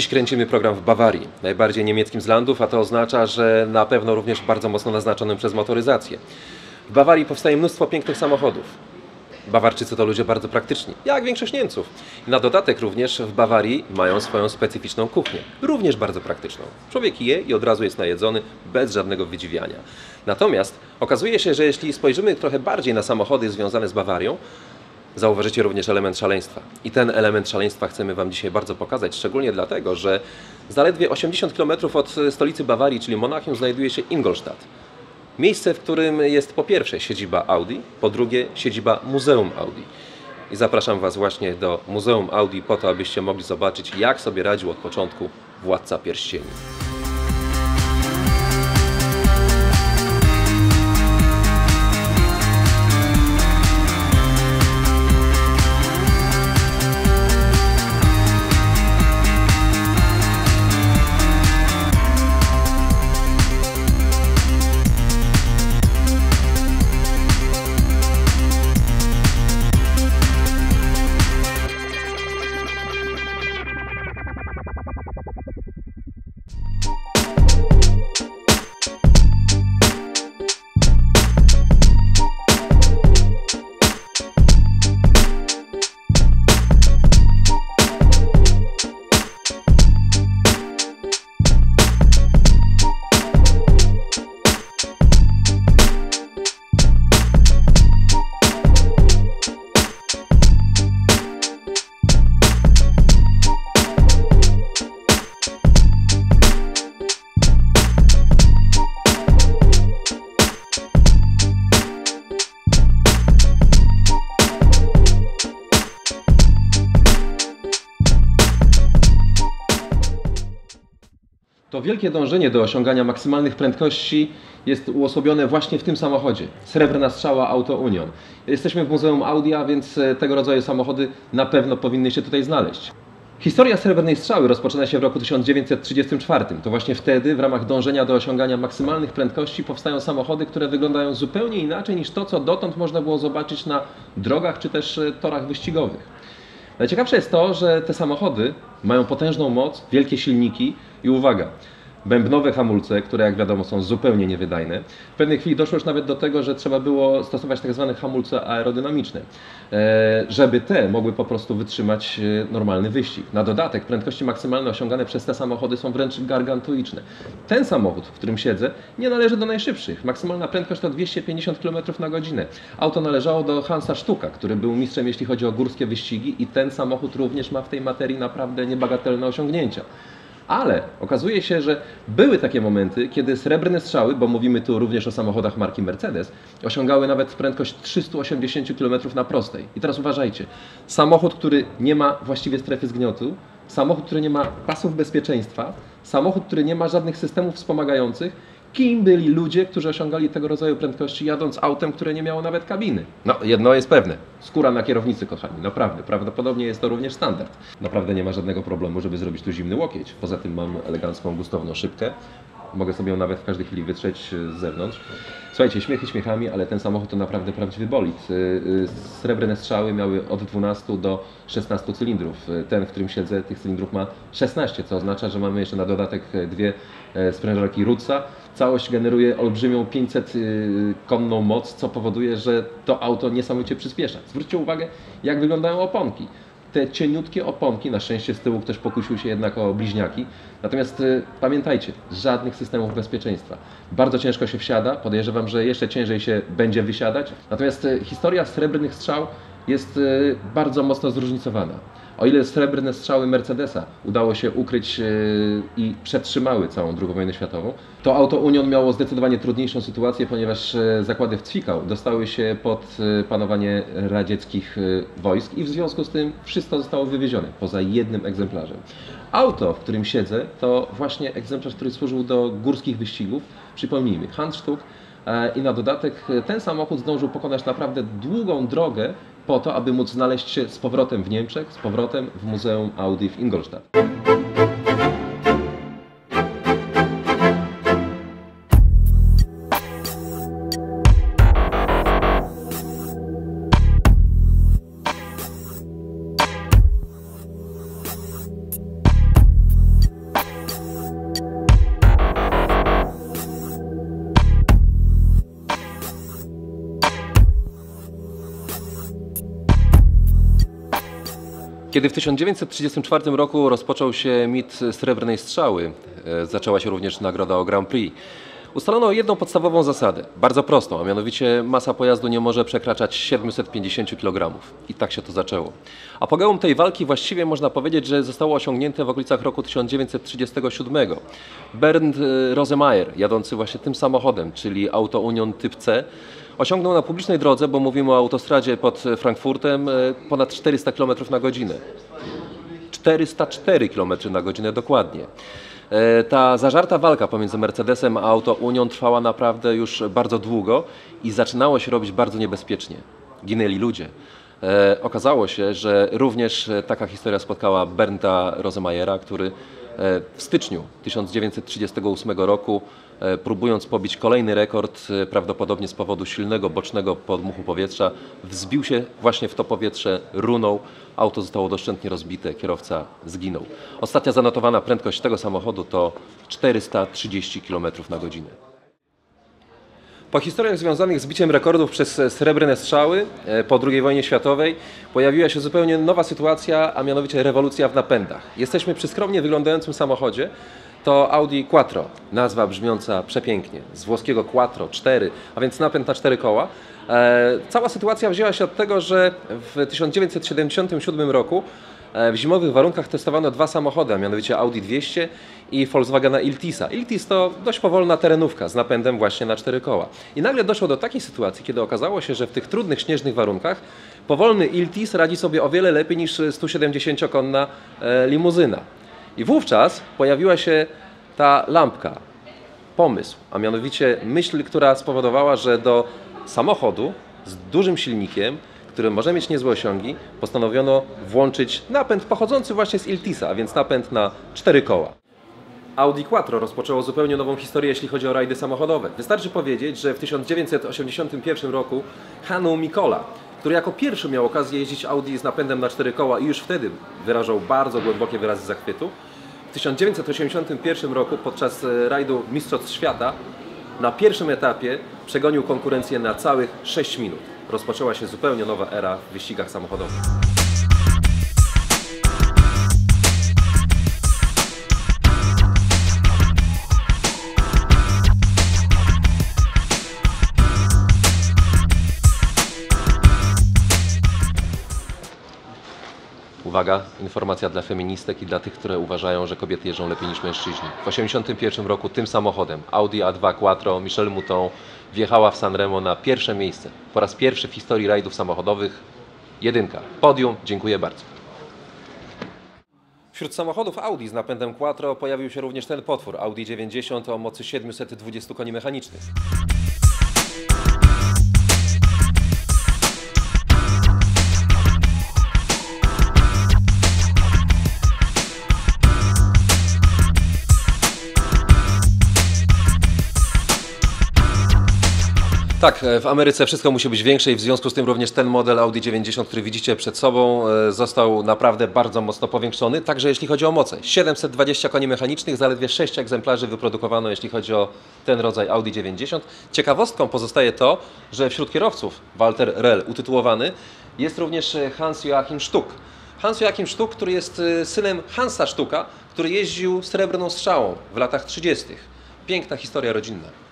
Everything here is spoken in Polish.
Dziś kręcimy program w Bawarii, najbardziej niemieckim z landów, a to oznacza, że na pewno również bardzo mocno naznaczonym przez motoryzację. W Bawarii powstaje mnóstwo pięknych samochodów. Bawarczycy to ludzie bardzo praktyczni, jak większość Niemców. Na dodatek również w Bawarii mają swoją specyficzną kuchnię, również bardzo praktyczną. Człowiek je i od razu jest najedzony, bez żadnego wydziwiania. Natomiast okazuje się, że jeśli spojrzymy trochę bardziej na samochody związane z Bawarią, zauważycie również element szaleństwa. I ten element szaleństwa chcemy Wam dzisiaj bardzo pokazać, szczególnie dlatego, że zaledwie 80 km od stolicy Bawarii, czyli Monachium, znajduje się Ingolstadt. Miejsce, w którym jest po pierwsze siedziba Audi, po drugie siedziba Muzeum Audi. I zapraszam Was właśnie do Muzeum Audi po to, abyście mogli zobaczyć, jak sobie radził od początku władca pierścieni. To wielkie dążenie do osiągania maksymalnych prędkości jest uosobione właśnie w tym samochodzie. Srebrna strzała Auto Union. Jesteśmy w Muzeum Audi, więc e, tego rodzaju samochody na pewno powinny się tutaj znaleźć. Historia Srebrnej Strzały rozpoczyna się w roku 1934. To właśnie wtedy, w ramach dążenia do osiągania maksymalnych prędkości, powstają samochody, które wyglądają zupełnie inaczej niż to, co dotąd można było zobaczyć na drogach czy też e, torach wyścigowych. Najciekawsze jest to, że te samochody mają potężną moc, wielkie silniki i uwaga, bębnowe hamulce, które jak wiadomo są zupełnie niewydajne. W pewnej chwili doszło już nawet do tego, że trzeba było stosować tak zwane hamulce aerodynamiczne, e, żeby te mogły po prostu wytrzymać e, normalny wyścig. Na dodatek prędkości maksymalne osiągane przez te samochody są wręcz gargantuiczne. Ten samochód, w którym siedzę, nie należy do najszybszych. Maksymalna prędkość to 250 km na godzinę. Auto należało do Hansa Sztuka, który był mistrzem jeśli chodzi o górskie wyścigi i ten samochód również ma w tej materii naprawdę niebagatelne osiągnięcia. Ale okazuje się, że były takie momenty, kiedy srebrne strzały, bo mówimy tu również o samochodach marki Mercedes, osiągały nawet prędkość 380 km na prostej. I teraz uważajcie, samochód, który nie ma właściwie strefy zgniotu, samochód, który nie ma pasów bezpieczeństwa, samochód, który nie ma żadnych systemów wspomagających, kim byli ludzie, którzy osiągali tego rodzaju prędkości jadąc autem, które nie miało nawet kabiny. No, jedno jest pewne. Skóra na kierownicy, kochani. Naprawdę. Prawdopodobnie jest to również standard. Naprawdę nie ma żadnego problemu, żeby zrobić tu zimny łokieć. Poza tym mam elegancką, gustowną szybkę. Mogę sobie ją nawet w każdej chwili wytrzeć z zewnątrz. Słuchajcie, śmiechy śmiechami, ale ten samochód to naprawdę prawdziwy bolid. Y, y, Srebrne strzały miały od 12 do 16 cylindrów. Y, Ten, w którym siedzę, tych cylindrów ma 16, co oznacza, że mamy jeszcze na dodatek e, dwie e, sprężarki Rutsa. Całość generuje olbrzymią 500 konną moc, co powoduje, że to auto niesamowicie przyspiesza. Zwróćcie uwagę, jak wyglądają oponki te cieniutkie oponki, na szczęście z tyłu ktoś pokusił się jednak o bliźniaki. Natomiast y, pamiętajcie, żadnych systemów bezpieczeństwa. Bardzo ciężko się wsiada, podejrzewam, że jeszcze ciężej się będzie wysiadać. Natomiast y, historia srebrnych strzał jest y, bardzo mocno zróżnicowana. O ile srebrne strzały Mercedesa udało się ukryć y, i przetrzymały całą II wojnę światową, to Auto Union miało zdecydowanie trudniejszą sytuację, ponieważ y, zakłady w Cwikał dostały się pod y, panowanie radzieckich wojsk i w związku z tym wszystko zostało wywiezione, poza jednym egzemplarzem. Auto, w którym siedzę, to właśnie egzemplarz, który służył do górskich wyścigów. Przypomnijmy, e, i na dodatek e, ten samochód zdążył pokonać naprawdę długą drogę po to, aby móc znaleźć się z powrotem w Niemczech, z powrotem w Muzeum Audi w Ingolstadt. Kiedy w 1934 roku rozpoczął się mit srebrnej strzały, e, zaczęła się również nagroda o Grand Prix. Ustalono jedną podstawową zasadę, bardzo prostą, a mianowicie masa pojazdu nie może przekraczać 750 kg. I tak się to zaczęło. Apogeum tej walki właściwie można powiedzieć, że zostało osiągnięte w okolicach roku 1937. Bernd e, Rosemeyer, jadący właśnie tym samochodem, czyli Auto Union Typ C, osiągnął na publicznej drodze, bo mówimy o autostradzie pod Frankfurtem, e, ponad 400 km na godzinę. 404 km na godzinę dokładnie. E, Ta zażarta walka pomiędzy Mercedesem a Auto Union trwała naprawdę już bardzo długo i zaczynało się robić bardzo niebezpiecznie. Ginęli ludzie. E, Okazało się, że również taka historia spotkała Bernda Rosemeyera, który w styczniu 1938 roku, e, próbując pobić kolejny rekord, e, prawdopodobnie z powodu silnego bocznego podmuchu powietrza, wzbił się właśnie w to powietrze, runął, auto zostało doszczętnie rozbite, kierowca zginął. Ostatnia zanotowana prędkość tego samochodu to 430 km na godzinę. Po historiach związanych z biciem rekordów przez srebrne strzały e, po II wojnie światowej pojawiła się zupełnie nowa sytuacja, a mianowicie rewolucja w napędach. Jesteśmy przy skromnie wyglądającym samochodzie. To Audi Quattro, nazwa brzmiąca przepięknie, z włoskiego Quattro, 4, a więc napęd na cztery koła. E, Cała sytuacja wzięła się od tego, że w 1977 roku W zimowych warunkach testowano dwa samochody, a mianowicie Audi 200 i Volkswagena Iltisa. Iltis to dość powolna terenówka z napędem właśnie na cztery koła. I nagle doszło do takiej sytuacji, kiedy okazało się, że w tych trudnych śnieżnych warunkach powolny Iltis radzi sobie o wiele lepiej niż 170-konna e, limuzyna. I wówczas pojawiła się ta lampka, pomysł, a mianowicie myśl, która spowodowała, że do samochodu z dużym silnikiem, który może mieć niezłe osiągi, postanowiono włączyć napęd pochodzący właśnie z Iltisa, a więc napęd na cztery koła. Audi Quattro rozpoczęło zupełnie nową historię, jeśli chodzi o rajdy samochodowe. Wystarczy powiedzieć, że w 1981 roku Hanu Mikola, który jako pierwszy miał okazję jeździć Audi z napędem na cztery koła i już wtedy wyrażał bardzo głębokie wyrazy zachwytu, w 1981 roku podczas e, rajdu Mistrzostw Świata na pierwszym etapie przegonił konkurencję na całych 6 minut. Rozpoczęła się zupełnie nowa era w wyścigach samochodowych. Uwaga, informacja dla feministek i dla tych, które uważają, że kobiety jeżdżą lepiej niż mężczyźni. W 1981 roku tym samochodem Audi A2 Quattro Michel Mouton wjechała w Sanremo na pierwsze miejsce. Po raz pierwszy w historii rajdów samochodowych jedynka. Podium, dziękuję bardzo. Wśród samochodów Audi z napędem Quattro pojawił się również ten potwór Audi 90 o mocy 720 koni mechanicznych. Tak, e, w Ameryce wszystko musi być większe i w związku z tym również ten model Audi 90, który widzicie przed sobą, e, został naprawdę bardzo mocno powiększony. Także jeśli chodzi o moce, 720 koni mechanicznych, zaledwie 6 egzemplarzy wyprodukowano, jeśli chodzi o ten rodzaj Audi 90. Ciekawostką pozostaje to, że wśród kierowców Walter Rell, utytułowany, jest również e, Hans-Joachim Stuck. Hans-Joachim Stuck, który jest synem Hansa Stucka, który jeździł srebrną strzałą w latach 30. Piękna historia rodzinna.